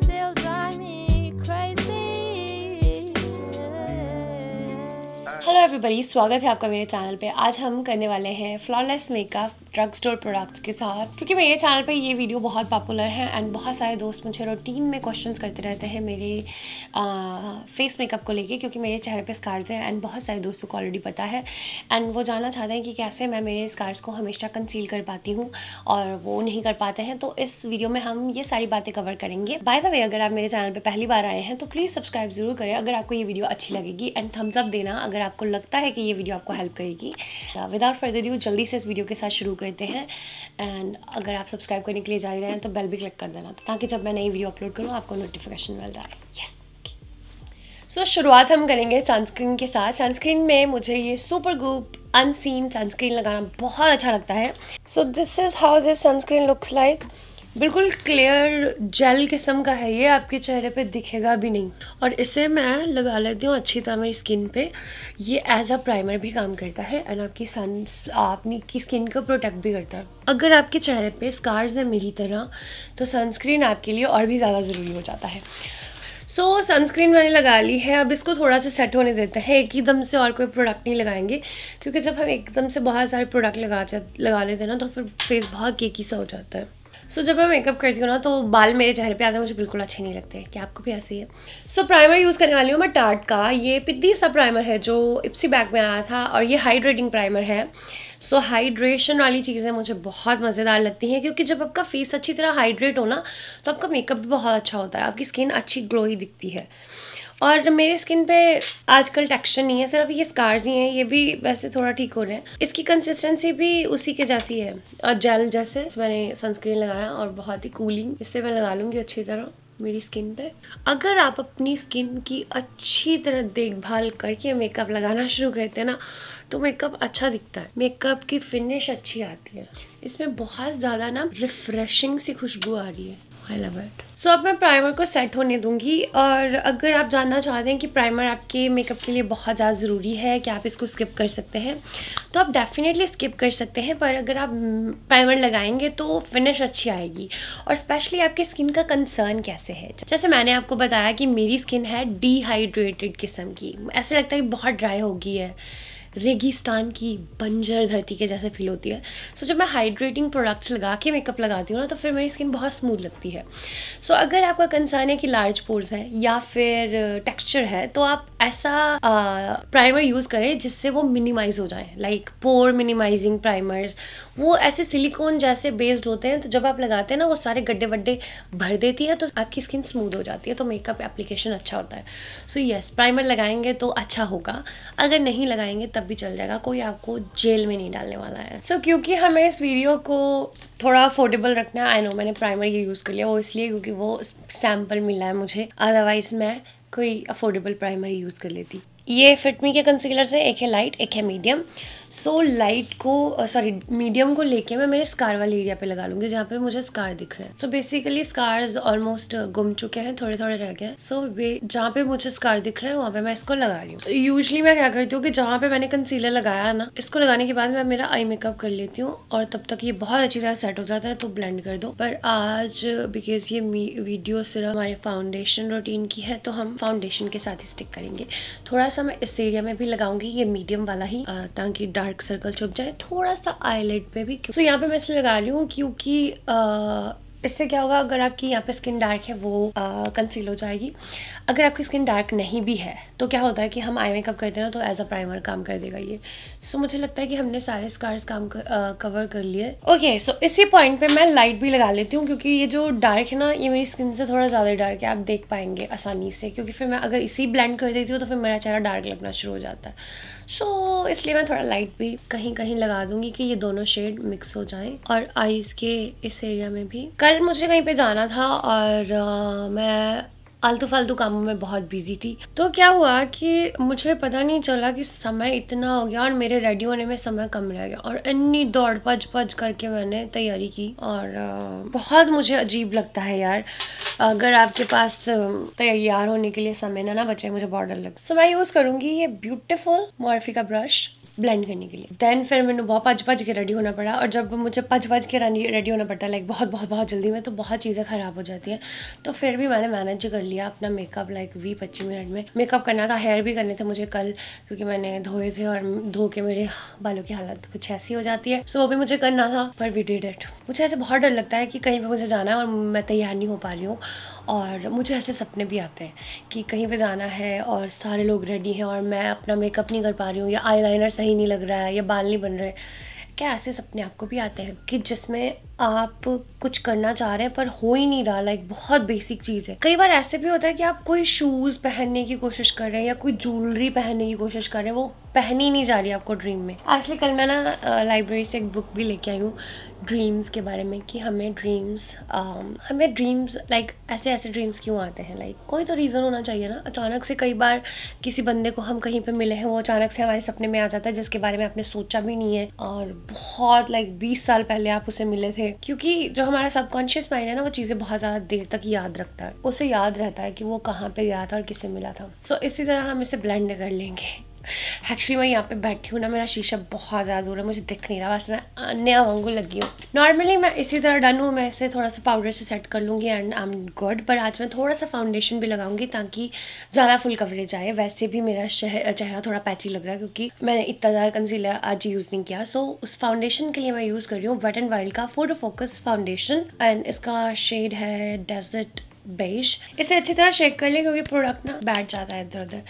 still drive me crazy. Hello everybody स्वागत है आपका मेरे चैनल पे। आज हम करने वाले हैं flawless makeup drug store products के साथ, क्योंकि मेरे चैनल पे ये वीडियो बहुत पॉपुलर है एंड बहुत सारे दोस्त मुझे रूटीन में क्वेश्चंस करते रहते हैं मेरे फेस मेकअप को लेके, क्योंकि मेरे चेहरे पे स्कार्स हैं एंड बहुत सारे दोस्तों को ऑलरेडी पता है एंड वो जानना चाहते हैं कि कैसे मैं मेरे स्कार्स को हमेशा कंसील कर पाती हूँ और वो नहीं कर पाते हैं तो इस वीडियो में हम ये सारी बातें कवर करेंगे। बाय द वे अगर आप मेरे चैनल पर पहली बार आए हैं तो प्लीज़ सब्सक्राइब ज़रूर करें, अगर आपको ये वीडियो अच्छी लगेगी एंड थम्सअप देना, अगर आपको लगता है कि ये वीडियो आपको हेल्प करेगी। विदाउट फर्दर ड्यू जल्दी से इस वीडियो के साथ शुरू करते हैं। एंड अगर आप सब्सक्राइब करने के लिए जा रहे हैं तो बेल भी क्लिक कर देना, ताकि जब मैं नई वीडियो अपलोड करूँ, आपको नोटिफिकेशन मिल जाए। यस सो शुरुआत हम करेंगे सनस्क्रीन के साथ। सनस्क्रीन में मुझे ये सुपर गुप अनसीन सनस्क्रीन लगाना बहुत अच्छा लगता है। So this is how this sunscreen looks like बिल्कुल क्लियर जेल किस्म का है ये आपके चेहरे पे दिखेगा भी नहीं। और इसे मैं लगा लेती हूँ अच्छी तरह मेरी स्किन पे। ये एज अ प्राइमर भी काम करता है एंड आपकी सन आपकी की स्किन को प्रोटेक्ट भी करता है। अगर आपके चेहरे पे स्कार्स हैं मेरी तरह तो सनस्क्रीन आपके लिए और भी ज़्यादा ज़रूरी हो जाता है। सो so, सनस्क्रीन मैंने लगा ली है। अब इसको थोड़ा सा सेट होने देते हैं। एक ही दम से और कोई प्रोडक्ट नहीं लगाएँगे क्योंकि जब हम एकदम से बहुत सारे प्रोडक्ट लगा लगा लेते हैं ना तो फिर फेस बहुत केकी सा हो जाता है। सो so, जब मैं मेकअप करती हूँ ना तो बाल मेरे चेहरे पे आते हैं मुझे बिल्कुल अच्छे नहीं लगते। क्या आपको भी ऐसे ही है? सो so, प्राइमर यूज़ करने वाली हूँ मैं टार्ट का। ये पिद्दी सा प्राइमर है जो इप्सी बैग में आया था और ये हाइड्रेटिंग प्राइमर है। सो so, हाइड्रेशन वाली चीज़ें मुझे बहुत मज़ेदार लगती हैं क्योंकि जब आपका फेस अच्छी तरह हाइड्रेट हो ना तो आपका मेकअप भी बहुत अच्छा होता है। आपकी स्किन अच्छी ग्लोई दिखती है। और मेरे स्किन पे आजकल टेक्सचर नहीं है, सिर्फ़ ये स्कार्स ही हैं, ये भी वैसे थोड़ा ठीक हो रहे हैं। इसकी कंसिस्टेंसी भी उसी के जैसी है। और जेल जैसे, मैंने सनस्क्रीन लगाया और बहुत ही कूलिंग इससे मैं लगा लूँगी अच्छी तरह मेरी स्किन पे। अगर आप अपनी स्किन की अच्छी तरह देखभाल करके मेकअप लगाना शुरू करते हैं ना तो मेकअप अच्छा दिखता है। मेकअप की फिनिश अच्छी आती है। इसमें बहुत ज़्यादा ना रिफ्रेशिंग सी खुशबू आ रही है। आई लव इट सो अब मैं प्राइमर को सेट होने दूँगी और अगर आप जानना चाहते हैं कि प्राइमर आपके मेकअप के लिए बहुत ज़्यादा ज़रूरी है कि आप इसको स्किप कर सकते हैं तो आप डेफिनेटली स्किप कर सकते हैं, पर अगर आप प्राइमर लगाएँगे तो फिनिश अच्छी आएगी और स्पेशली आपकी स्किन का कंसर्न कैसे है? जैसे मैंने आपको बताया कि मेरी स्किन है डिहाइड्रेटेड किस्म की। ऐसे लगता है कि बहुत ड्राई होगी है रेगिस्तान की बंजर धरती के जैसे फील होती है। सो so, जब मैं हाइड्रेटिंग प्रोडक्ट्स लगा के मेकअप लगाती हूँ ना तो फिर मेरी स्किन बहुत स्मूथ लगती है। सो so, अगर आपका कंसर्न है कि लार्ज पोर्स है या फिर टेक्स्चर है तो आप ऐसा प्राइमर यूज़ करें जिससे वो मिनिमाइज हो जाए। लाइक पोर मिनिमाइजिंग प्राइमर्स वो ऐसे सिलिकॉन जैसे बेस्ड होते हैं तो जब आप लगाते हैं ना वो सारे गड्ढे वड्डे भर देती है तो आपकी स्किन स्मूथ हो जाती है तो मेकअप एप्लीकेशन अच्छा होता है। So so, yes yes, primer लगाएँगे तो अच्छा होगा। अगर नहीं लगाएँगे तब भी चल जाएगा। कोई आपको जेल में नहीं डालने वाला है। सो so, क्योंकि हमें इस वीडियो को थोड़ा अफोर्डेबल रखना है। आई नो मैंने प्राइमर ये यूज़ कर लिया। वो इसलिए क्योंकि वो सैंपल मिला है मुझे। अदरवाइज़ मैं कोई अफोर्डेबल प्राइमर यूज़ कर लेती। ये फिटमी के कंसीलर से एक है लाइट एक है मीडियम सो so, लाइट को सॉरी uh, मीडियम को लेके मैं मेरे स्कार वाले एरिया पे लगा लूँगी जहाँ पे मुझे स्कार दिख रहे हैं। सो बेसिकली स्कार्स ऑलमोस्ट गुम चुके हैं थोड़े थोड़े रह गए सो so, जहाँ पे मुझे स्कार दिख रहे हैं वहाँ पे मैं इसको लगा रही हूँ। यूजली मैं क्या करती हूँ कि जहाँ पे मैंने कंसीलर लगाया ना इसको लगाने के बाद मैं मेरा आई मेकअप कर लेती हूँ और तब तक ये बहुत अच्छी तरह सेट हो जाता है तो ब्लेंड कर दो। पर आज बिकॉज़ ये वीडियो सिर्फ़ हमारे फाउंडेशन रूटीन की है तो हम फाउंडेशन के साथ ही स्टिक करेंगे। थोड़ा सा मैं इस एरिया में भी लगाऊँगी ये मीडियम वाला ही ताकि डार्क सर्कल छुप जाए थोड़ा सा आईलाइट पे भी सो so, यहाँ पे मैं इसलिए लगा रही हूँ क्योंकि इससे क्या होगा अगर आपकी यहाँ पे स्किन डार्क है वो कंसील हो जाएगी। अगर आपकी स्किन डार्क नहीं भी है तो क्या होता है कि हम आई मेकअप करते हैं तो एज अ प्राइमर काम कर देगा ये। सो so, मुझे लगता है कि हमने सारे स्कार्स काम कर, आ, कवर कर लिए। ओके सो इसी पॉइंट पे मैं लाइट भी लगा लेती हूँ क्योंकि ये जो डार्क है ना ये मेरी स्किन से थोड़ा ज़्यादा डार्क है आप देख पाएँगे आसानी से। क्योंकि फिर मैं अगर इसी ब्लेंड कर देती हूँ तो फिर मेरा चेहरा डार्क लगना शुरू हो जाता है। सो so, इसलिए मैं थोड़ा लाइट भी कहीं कहीं लगा दूँगी कि ये दोनों शेड मिक्स हो जाएँ और आईज के इस एरिया में भी। कल मुझे कहीं पे जाना था और आ, मैं आलतू फालतू कामों में बहुत बिज़ी थी। तो क्या हुआ कि मुझे पता नहीं चला कि समय इतना हो गया और मेरे रेडी होने में समय कम रह गया और इन्नी दौड़ भज भज करके मैंने तैयारी की और बहुत मुझे अजीब लगता है यार। अगर आपके पास तैयार होने के लिए समय ना ना बचे, मुझे बहुत डर लगता सो मैं यूज़ करूँगी ये ब्यूटिफुल मॉर्फी का ब्रश ब्लेंड करने के लिए। देन फिर मैंने बहुत पच पच के रेडी होना पड़ा और जब मुझे पच पच के रेडी होना पड़ता है लाइक बहुत बहुत बहुत जल्दी में तो बहुत चीज़ें ख़राब हो जाती हैं। तो फिर भी मैंने मैनेज कर लिया अपना मेकअप लाइक वी पच्चीस मिनट में। मेकअप करना था हेयर भी करने थे मुझे कल, क्योंकि मैंने धोए थे और धो के मेरे बालों की हालत कुछ ऐसी हो जाती है। सो वो भी मुझे करना था पर वी डिड इट मुझे ऐसे बहुत डर लगता है कि कहीं पर मुझे जाना है और मैं तैयार नहीं हो पा रही हूँ। और मुझे ऐसे सपने भी आते हैं कि कहीं पे जाना है और सारे लोग रेडी हैं और मैं अपना मेकअप नहीं कर पा रही हूँ या आईलाइनर सही नहीं लग रहा है या बाल नहीं बन रहे क्या ऐसे सपने आपको भी आते हैं कि जिसमें आप कुछ करना चाह रहे हैं पर हो ही नहीं रहा लाइक बहुत बेसिक चीज़ है। कई बार ऐसे भी होता है कि आप कोई शूज़ पहनने की कोशिश कर रहे हैं या कोई ज्वेलरी पहनने की कोशिश कर रहे हैं, वो पहनी नहीं जा रही आपको ड्रीम में। एक्चुअली कल मैं ना लाइब्रेरी से एक बुक भी लेके आई हूँ ड्रीम्स के बारे में कि हमें ड्रीम्स हमें ड्रीम्स लाइक ऐसे ऐसे ड्रीम्स क्यों आते हैं? लाइक कोई तो रीज़न होना चाहिए ना। अचानक से कई बार किसी बंदे को हम कहीं पे मिले हैं वो अचानक से हमारे सपने में आ जाता है जिसके बारे में आपने सोचा भी नहीं है। और बहुत लाइक बीस साल पहले आप उसे मिले थे। क्योंकि जो हमारा सबकॉन्शियस माइंड है ना वो चीज़ें बहुत ज़्यादा देर तक याद रखता है। उसे याद रहता है कि वो कहाँ पर गया था और किससे मिला था। सो so, इसी तरह हम इसे ब्लेंड कर लेंगे। एक्चुअली मैं यहाँ पे बैठी हूँ ना, मेरा शीशा बहुत ज़्यादा दूर है, मुझे दिख नहीं रहा, बस मैं नया वांगू लगी हूँ। नॉर्मली मैं इसी तरह डन हूँ, मैं इसे थोड़ा सा पाउडर से सेट कर लूँगी एंड आई एम गुड पर आज मैं थोड़ा सा फाउंडेशन भी लगाऊँगी ताकि ज़्यादा फुल कवरेज आए। वैसे भी मेरा चेहरा थोड़ा पैची लग रहा है क्योंकि मैंने इतना ज़्यादा कंसीलर आज यूज़ नहीं किया। सो उस फाउंडेशन के लिए मैं यूज़ कर रही हूँ वेट एंड वाइल्ड का फ़ोटो फोकस फाउंडेशन एंड इसका शेड है डेजर्ट बेज इसे अच्छी तरह शेक कर लें क्योंकि प्रोडक्ट ना बैठ जाता है इधर उधर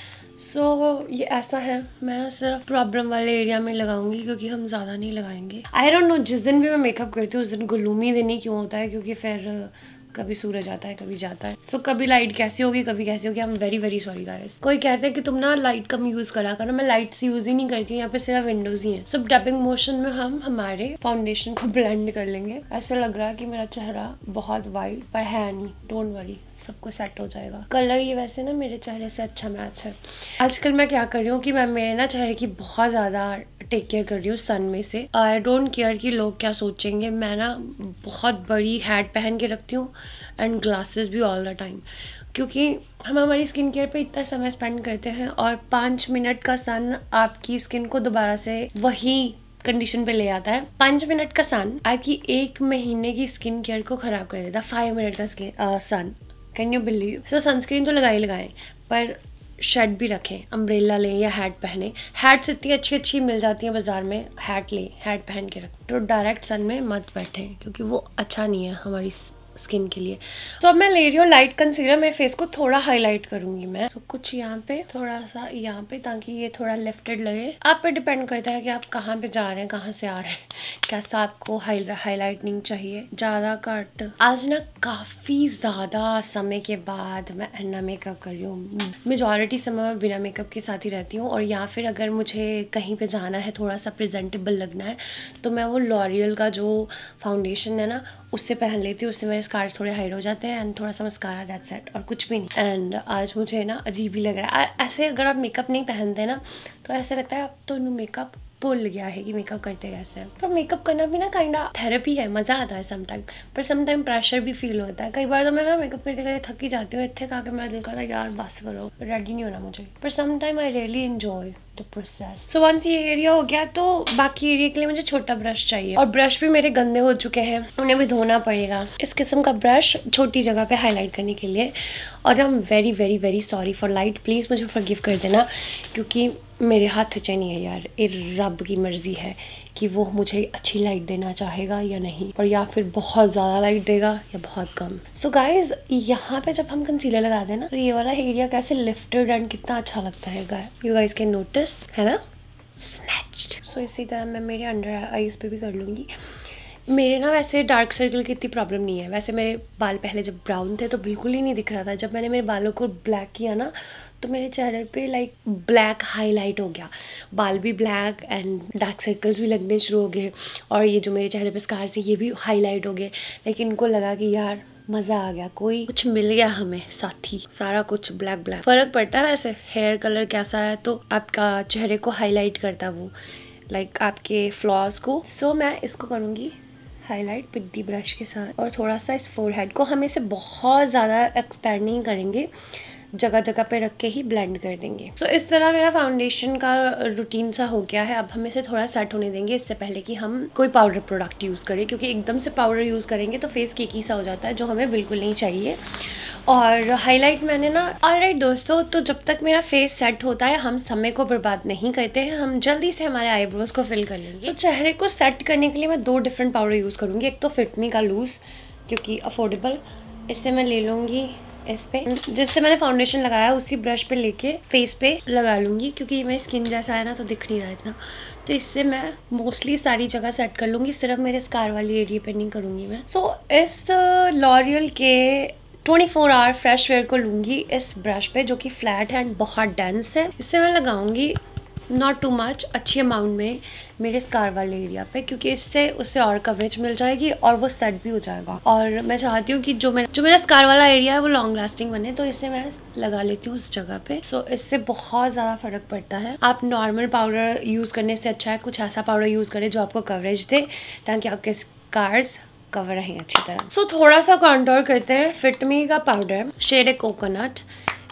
सो so, ये ऐसा है। मैं ना सिर्फ़ प्रॉब्लम वाले एरिया में लगाऊँगी क्योंकि हम ज़्यादा नहीं लगाएँगे। आई डोंट नो जिस दिन भी मैं मेकअप करती हूँ उस दिन गुलूमी दिन ही क्यों होता है? क्योंकि फिर कभी सूरज आता है कभी जाता है। सो so, कभी लाइट कैसी होगी कभी कैसी होगी। I am very very sorry guys कोई कहते हैं कि तुम ना लाइट कम यूज़ करा करो। मैं लाइट्स यूज़ ही नहीं करती यहाँ पे सिर्फ़ विंडोज़ ही है। सब डबिंग मोशन में हम हमारे फाउंडेशन को ब्लेंड कर लेंगे। ऐसा लग रहा है कि मेरा चेहरा बहुत वाइट पर है नहीं। डोंट वरी सबको सेट हो जाएगा। कलर ये वैसे ना मेरे चेहरे से अच्छा मैच है। आजकल मैं क्या कर रही हूँ कि मैं, मेरे ना चेहरे की बहुत ज़्यादा टेक केयर कर रही हूँ सन में से। आई डोंट केयर कि लोग क्या सोचेंगे। मैं ना बहुत बड़ी हैड पहन के रखती हूँ एंड ग्लासेस भी ऑल द टाइम क्योंकि हम हमारी स्किन केयर पे इतना समय स्पेंड करते हैं और पाँच मिनट का सन आपकी स्किन को दोबारा से वही कंडीशन पे ले आता है। पाँच मिनट का सन आपकी एक महीने की स्किन केयर को खराब कर देता है। फाइव मिनट का skin sun can you believe so sunscreen तो लगाए लगाए, पर शेड भी रखें अम्ब्रेला लें या हैट पहने। हैट्स इतनी अच्छी अच्छी मिल जाती हैं बाज़ार में हैट लें हैट पहन के रखें। तो डायरेक्ट सन में मत बैठें, क्योंकि वो अच्छा नहीं है हमारी स्किन के लिए। तो अब मैं ले रही हूँ लाइट कंसीलर मेरे फेस को थोड़ा हाईलाइट करूँगी मैं। तो कुछ यहाँ पे थोड़ा सा यहाँ पे, ताकि ये थोड़ा लिफ्टेड लगे। आप पे डिपेंड करता है कि आप कहाँ पे जा रहे हैं, कहाँ से आ रहे हैं। कैसा आपको हाईलाइटनिंग चाहिए? ज़्यादा कट आज ना काफ़ी ज़्यादा समय के बाद मैं अन्ना मेकअप कर रही हूँ। मेजोरिटी समय मैं बिना मेकअप के साथ ही रहती हूँ। और या फिर अगर मुझे कहीं पे जाना है थोड़ा सा प्रेजेंटेबल लगना है तो मैं वो लॉरियल का जो फाउंडेशन है ना उससे पहन लेती हूँ उससे मेरे स्कार्स थोड़े हाइड हो जाते हैं एंड थोड़ा सा मस्कारा दैट सेट और कुछ भी नहीं। एंड आज मुझे ना अजीब ही लग रहा है। ऐसे अगर आप मेकअप नहीं पहनते ना तो ऐसे लगता है अब तो मेकअप भूल गया है कि मेकअप करते कैसे पर मेकअप करना भी ना काइंड ऑफ़ थेरेपी है, मज़ा आता है समटाइम पर समटाइम प्रेशर भी फील होता है। कई बार तो मैं ना मेकअप करते करते थकी जाती हूँ, इतने खा के मेरा दिल करता है यार बस करो रेडी नहीं होना मुझे। पर sometime I really enjoy the process so once ये एरिया हो गया तो बाकी एरिया के लिए मुझे छोटा ब्रश चाहिए। और ब्रश भी मेरे गंदे हो चुके हैं, उन्हें भी धोना पड़ेगा। इस किस्म का ब्रश छोटी जगह पे हाईलाइट करने के लिए। और I am very very very sorry for light please मुझे फॉरगिव कर देना, क्योंकि मेरे हाथ च नहीं है यार। ये रब की मर्ज़ी है कि वो मुझे अच्छी लाइट देना चाहेगा या नहीं और या फिर बहुत ज़्यादा लाइट देगा या बहुत कम। सो so गाइज़ यहाँ पे जब हम कंसीलर लगा देना तो ये वाला एरिया कैसे लिफ्टेड एंड कितना अच्छा लगता है यू गाइज़ कैन नोटिस है ना? स्नैच्ड सो so, इसी तरह मैं मेरे अंडर आईज पे भी कर लूँगी। मेरे ना वैसे डार्क सर्कल की इतनी प्रॉब्लम नहीं है। वैसे मेरे बाल पहले जब ब्राउन थे तो बिल्कुल ही नहीं दिख रहा था। जब मैंने मेरे बालों को ब्लैक किया ना तो मेरे चेहरे पे लाइक ब्लैक हाईलाइट हो गया। बाल भी ब्लैक एंड डार्क सर्कल्स भी लगने शुरू हो गए और ये जो मेरे चेहरे पे स्कार थे ये भी हाईलाइट हो गए। लेकिन इनको लगा कि यार मज़ा आ गया। कोई कुछ मिल गया हमें साथी। सारा कुछ ब्लैक ब्लैक फ़र्क पड़ता है वैसे हेयर कलर कैसा है तो आपका चेहरे को हाईलाइट करता वो। लाइक like आपके फ्लॉज को। सो so, मैं इसको करूँगी हाईलाइट पिद्दी ब्रश के साथ। और थोड़ा सा इस फोरहेड को हम इसे बहुत ज़्यादा एक्सपेंड नहीं करेंगे। जगह जगह पे रख के ही ब्लेंड कर देंगे। सो so, इस तरह मेरा फाउंडेशन का रूटीन सा हो गया है। अब हम इसे थोड़ा सेट होने देंगे। इससे पहले कि हम कोई पाउडर प्रोडक्ट यूज़ करें क्योंकि एकदम से पाउडर यूज़ करेंगे तो फेस केकी सा हो जाता है जो हमें बिल्कुल नहीं चाहिए। और हाईलाइट मैंने ना ऑलराइट दोस्तों तो जब तक मेरा फेस सेट होता है हम समय को बर्बाद नहीं करते हैं। हम जल्दी से हमारे आईब्रोज को फिल कर लेंगे। तो चेहरे को सेट करने के लिए मैं दो डिफरेंट पाउडर यूज़ करूँगी। एक तो फिटमी का लूज़ क्योंकि अफोर्डेबल इससे मैं ले लूँगी इस पे। जिससे मैंने फाउंडेशन लगाया उसी ब्रश पे लेके फेस पे लगा लूँगी क्योंकि मेरी स्किन जैसा है ना तो दिख नहीं रहा इतना। तो इससे मैं मोस्टली सारी जगह सेट कर लूँगी सिर्फ़ मेरे स्कार वाली एरिया पे नहीं करूँगी मैं। सो so, इस लॉरियल के 24 फोर आवर फ्रेश वेयर को लूँगी इस ब्रश पे जो कि फ्लैट है एंड बहुत डेंस है। इससे मैं लगाऊँगी नॉट टू मच अच्छी अमाउंट में मेरे स्कार वाले एरिया पे क्योंकि इससे उससे और कवरेज मिल जाएगी और वो सेट भी हो जाएगा। और मैं चाहती हूँ कि जो मेरा जो मेरा स्कार वाला एरिया है वो लॉन्ग लास्टिंग बने तो इसे मैं लगा लेती हूँ उस जगह पे। सो so, इससे बहुत ज़्यादा फ़र्क पड़ता है। आप नॉर्मल पाउडर यूज़ करने से अच्छा है कुछ ऐसा पाउडर यूज़ करें जो आपको कवरेज दे ताकि आपके स्कार्स कवर रहें अच्छी तरह। सो so, थोड़ा सा कॉन्टोर करते हैं। फिटमी का पाउडर शेड ए कोकोनट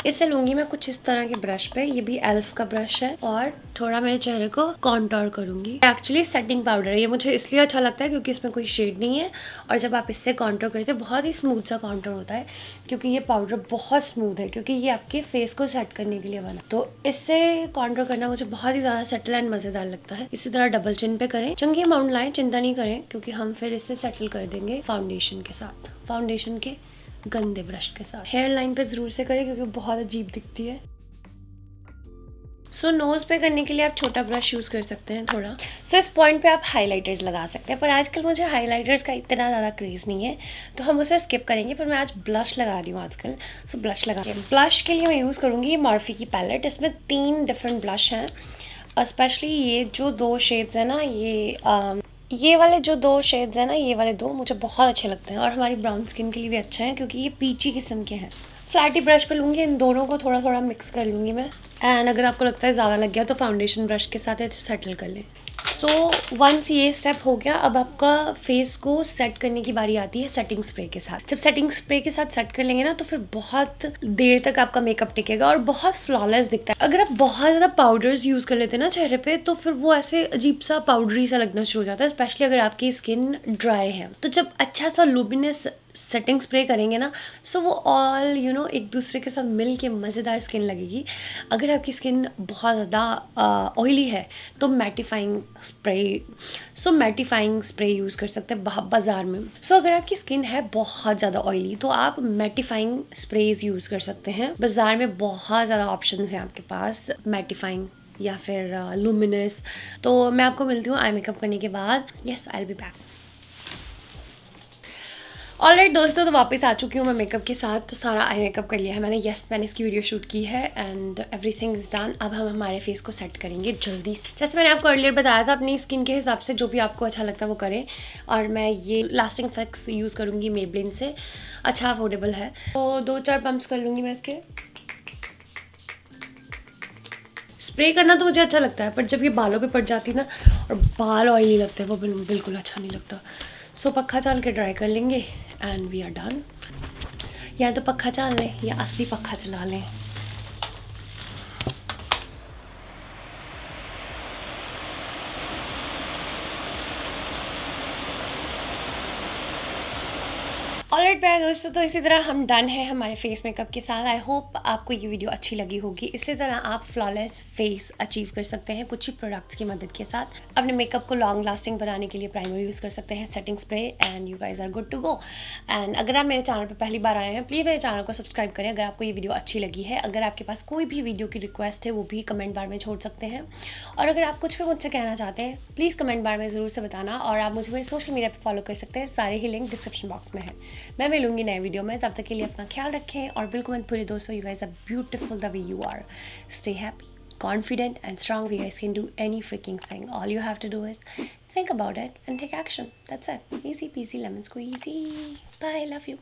इसे लूँगी मैं कुछ इस तरह के ब्रश पे, ये भी एल्फ का ब्रश है और थोड़ा मेरे चेहरे को कॉन्टोर करूँगी। एक्चुअली सेटिंग पाउडर है। ये मुझे इसलिए अच्छा लगता है क्योंकि इसमें कोई शेड नहीं है और जब आप इससे कॉन्टोर करते हैं, बहुत ही स्मूथ सा कॉन्टोर होता है क्योंकि ये पाउडर बहुत स्मूथ है क्योंकि ये आपके फेस को सेट करने के लिए बना। तो इससे कॉन्टोर करना मुझे बहुत ही ज़्यादा सेटल एंड मज़ेदार लगता है। इसी तरह डबल चिन पे करें। चंगी अमाउंट लाएँ, चिंता नहीं करें क्योंकि हम फिर इससे सेटल कर देंगे फाउंडेशन के साथ। फाउंडेशन के गंदे ब्रश के साथ। हेयर लाइन पे ज़रूर से करें क्योंकि बहुत अजीब दिखती है। सो so, नोज़ पे करने के लिए आप छोटा ब्रश यूज़ कर सकते हैं थोड़ा। सो so, इस पॉइंट पे आप हाइलाइटर्स लगा सकते हैं। पर आजकल मुझे हाइलाइटर्स का इतना ज़्यादा क्रेज़ नहीं है। तो हम उसे स्किप करेंगे पर मैं आज ब्लश लगा रही हूँ आजकल। सो so, ब्लश लगा ब्लश के लिए मैं यूज़ करूँगी मॉर्फी की पैलेट इसमें तीन डिफरेंट ब्लश हैं। स्पेशली ये जो दो शेड्स हैं ना ये um, ये वाले जो दो शेड्स हैं ना, ये वाले दो मुझे बहुत अच्छे लगते हैं और हमारी ब्राउन स्किन के लिए भी अच्छे हैं क्योंकि ये पीची किस्म के हैं। फ्लैटी ब्रश पे लूँगी, इन दोनों को थोड़ा थोड़ा मिक्स कर लूँगी मैं। एंड अगर आपको लगता है ज़्यादा लग गया तो फाउंडेशन ब्रश के साथ ऐसे सेटल कर लें। सो वंस ये स्टेप हो गया, अब आपका फेस को सेट करने की बारी आती है सेटिंग स्प्रे के साथ। जब सेटिंग स्प्रे के साथ सेट कर लेंगे ना तो फिर बहुत देर तक आपका मेकअप टिकेगा और बहुत फ्लॉलेस दिखता है। अगर आप बहुत ज़्यादा पाउडर्स यूज़ कर लेते हैं ना चेहरे पे तो फिर वो ऐसे अजीब सा पाउडरी सा लगना शुरू हो जाता है स्पेशली अगर आपकी स्किन ड्राई है। तो जब अच्छा सा लुबिनस सेटिंग स्प्रे करेंगे ना सो वो ऑल यू नो एक दूसरे के साथ मिल के मज़ेदार स्किन लगेगी। अगर आपकी स्किन बहुत ज़्यादा ऑयली है तो mattifying spray so mattifying spray use कर सकते हैं बाज़ार में। सो so, अगर आपकी स्किन है बहुत ज़्यादा ऑयली तो आप मैटिफाइंग स्प्रेज यूज़ कर सकते हैं। बाज़ार में बहुत ज़्यादा ऑप्शन हैं आपके पास मैटिफाइंग या फिर लूमिनस uh, तो मैं आपको मिलती हूँ आई मेकअप करने के बाद। Yes I'll be back all right दोस्तों तो वापस आ चुकी हूँ मैं मेकअप के साथ तो सारा आई मेकअप कर लिया है मैंने। यस मैंने इसकी वीडियो शूट की है and everything is done अब हम हमारे फेस को सेट करेंगे जल्दी। से जैसे मैंने आपको अर्लियर बताया था, अपनी स्किन के हिसाब से जो भी आपको अच्छा लगता है वो करें। और मैं ये लास्टिंग फैक्स यूज़ करूँगी मेबलिन से। अच्छा अफोर्डेबल है। तो दो चार पम्प्स कर लूँगी मैं इसके। स्प्रे करना तो मुझे अच्छा लगता है, पर जब ये बालों पे पड़ जाती है ना, और बाल ऑयली लगते हैं, वो बिल्कुल अच्छा नहीं लगता। सो पखा चाल के ड्राई कर लेंगे एंड वी आर डन या तो पखा चाल लें, या असली पखा चला लें. ऑलराइट प्यारे दोस्तों तो इसी तरह हम डन है हमारे फेस मेकअप के साथ। आई होप आपको ये वीडियो अच्छी लगी होगी। इसी तरह आप फ्लॉलेस फेस अचीव कर सकते हैं कुछ ही प्रोडक्ट्स की मदद के साथ। अपने मेकअप को लॉन्ग लास्टिंग बनाने के लिए प्राइमर यूज़ कर सकते हैं setting spray and you guys are good to go and अगर आप मेरे चैनल पर पहली बार आए हैं प्लीज़ मेरे चैनल को सब्सक्राइब करें अगर आपको ये वीडियो अच्छी लगी है। अगर आपके पास कोई भी वीडियो की रिक्वेस्ट है, वो भी कमेंट बार में छोड़ सकते हैं। और अगर आप कुछ भी मुझसे कहना चाहते हैं प्लीज़ कमेंट बार में ज़रूर से बताना। और आप मुझे मेरे सोशल मीडिया पर फॉलो कर सकते हैं। सारे ही लिंक डिस्क्रिप्शन बॉक्स में है। मैं मिलूँगी नए वीडियो में। तब तक के लिए अपना ख्याल रखें और बिल्कुल मत पूरे दोस्तों you guys a beautiful the way you are stay happy confident and strong we guys can do any freaking thing all you have to do is think about it and take action that's it easy peasy lemon को easy bye love you